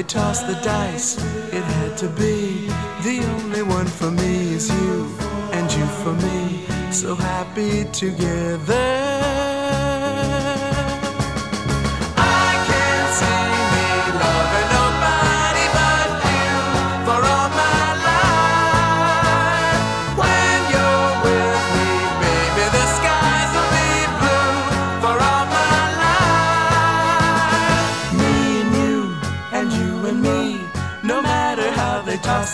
They toss the dice, it had to be. The only one for me is you, and you for me, so happy together.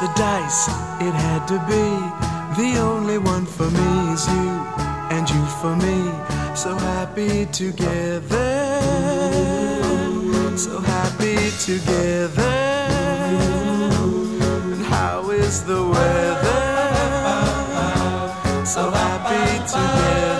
The dice, it had to be. The only one for me is you, and you for me. So happy together. So happy together. And how is the weather? So happy together.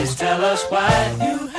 Please tell us why you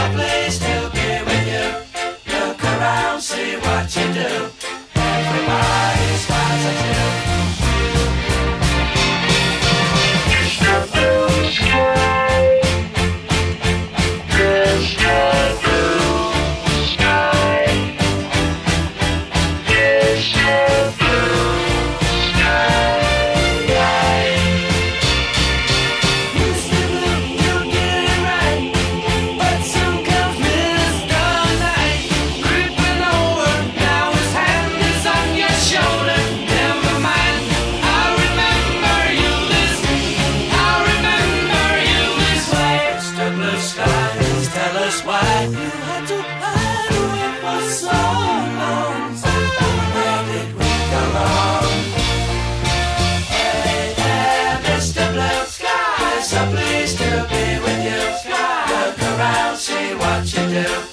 a place to be with you. Look around, see what you do. Everybody's got to do. So pleased to be with you. Look around, see what you do.